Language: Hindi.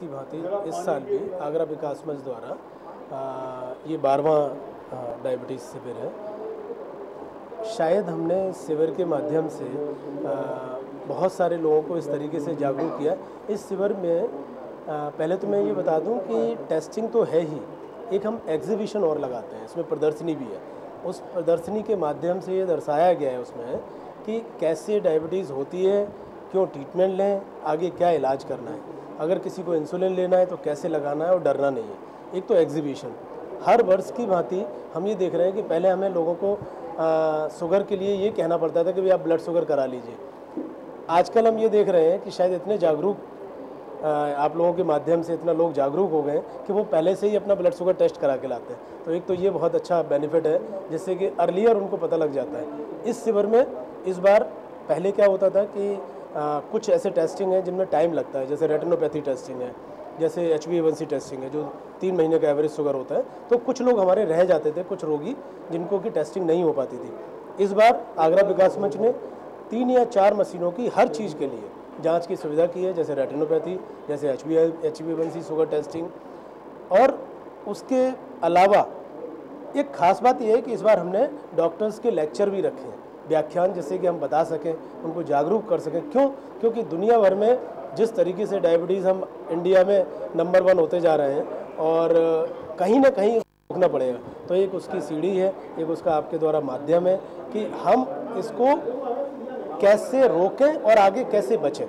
की भांति इस साल भी आगरा विकास मंच द्वारा ये बारवा डायबिटीज़ शिविर है। शायद हमने शिविर के माध्यम से बहुत सारे लोगों को इस तरीके से जागरूक किया। इस शिविर में पहले तो मैं ये बता दूँ कि टेस्टिंग तो है ही, एक हम एग्जीबिशन और लगाते हैं, इसमें प्रदर्शनी भी है। उस प्रदर्शनी के माध्यम से ये दर्शाया गया है उसमें कि कैसे डायबिटीज़ होती है, क्यों ट्रीटमेंट लें, आगे क्या इलाज करना है। अगर किसी को इंसुलिन लेना है तो कैसे लगाना है और डरना नहीं है। एक तो एग्जीबिशन हर वर्ष की भांति हम ये देख रहे हैं कि पहले हमें लोगों को शुगर के लिए ये कहना पड़ता था कि भाई आप ब्लड शुगर करा लीजिए। आजकल हम ये देख रहे हैं कि शायद इतने जागरूक आप लोगों के माध्यम से इतना लोग जागरूक हो गए कि वो पहले से ही अपना ब्लड शुगर टेस्ट करा के लाते हैं। तो एक तो ये बहुत अच्छा बेनिफिट है, जिससे कि अर्लियर उनको पता लग जाता है। इस शिविर में इस बार पहले क्या होता था कि आ, कुछ ऐसे टेस्टिंग है जिनमें टाइम लगता है जैसे रेटिनोपैथी टेस्टिंग है जैसे एच बी टेस्टिंग है जो तीन महीने का एवरेज शुगर होता है। तो कुछ लोग हमारे रह जाते थे कुछ रोगी जिनको की टेस्टिंग नहीं हो पाती थी। इस बार आगरा विकास मंच ने तीन या चार मशीनों की हर चीज़ के लिए जाँच की सुविधा की है जैसे रेटिनोपैथी जैसे H B H B sugar testing और उसके अलावा एक ख़ास बात यह है कि इस बार हमने डॉक्टर्स के लेक्चर भी रखे हैं। व्याख्यान जिससे कि हम बता सकें, उनको जागरूक कर सकें। क्यों? क्योंकि दुनिया भर में जिस तरीके से डायबिटीज़ हम इंडिया में नंबर वन होते जा रहे हैं और कहीं ना कहीं रोकना पड़ेगा। तो एक उसकी सीढ़ी है, एक उसका आपके द्वारा माध्यम है कि हम इसको कैसे रोकें और आगे कैसे बचें।